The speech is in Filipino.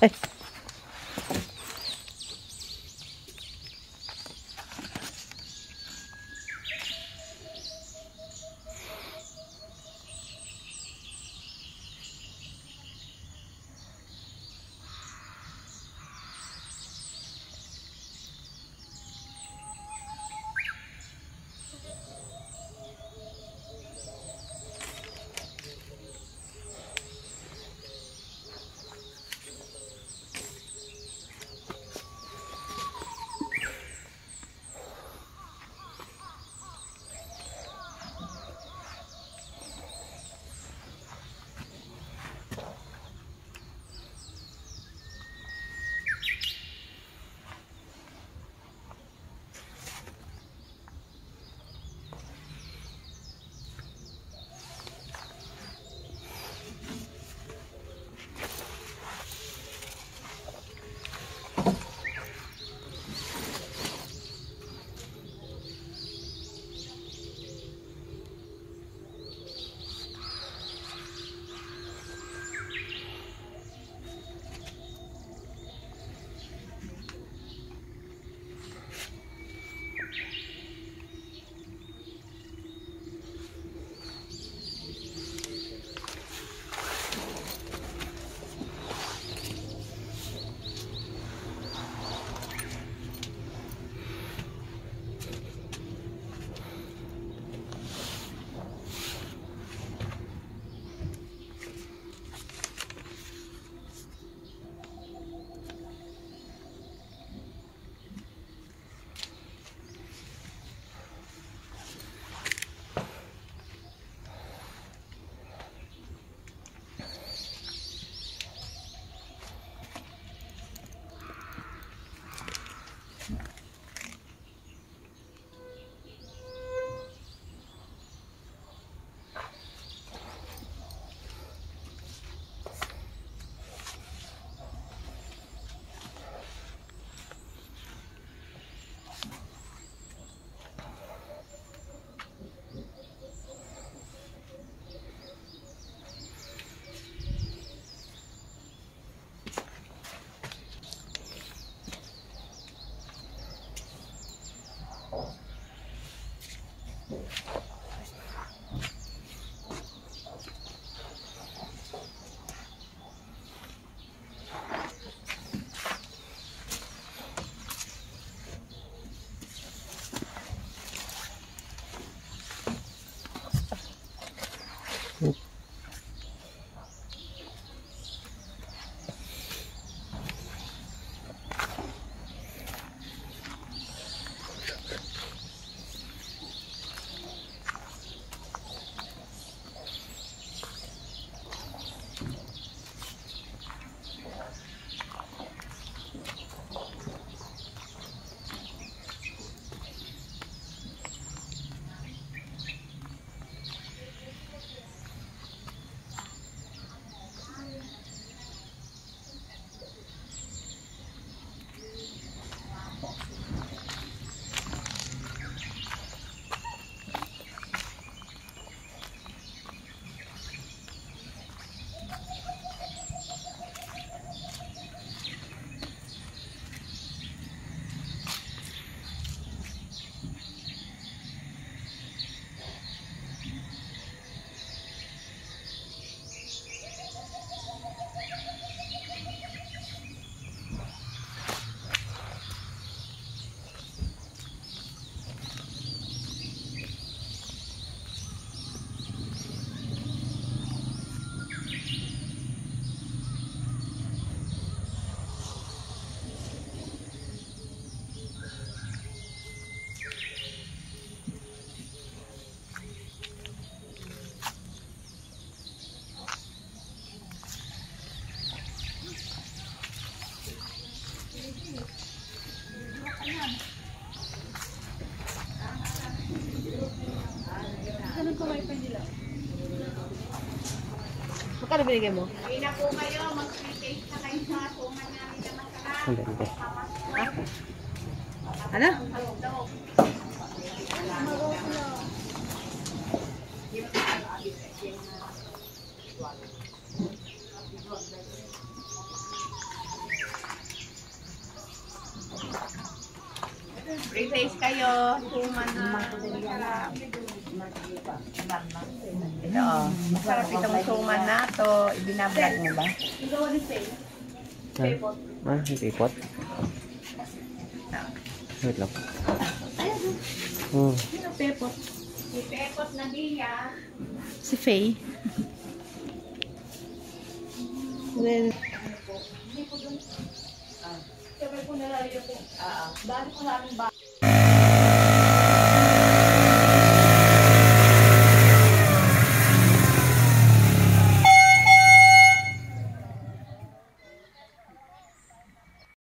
Bye. Magkano binigay mo? Hindi na po kayo, mag-taste na kayo sa suman namin na masarap. Ang ganda. Ano? Pre-taste kayo, suman na masarap. Ito oh, masarap itong suman na to. Ibinablog mo ba? Ha? Ah, yung ipot. Wait lang. Hmm. Si Pepot na diya. Si Faye. Well, Sabi ko na lang yung, ah, dahil ko sa aming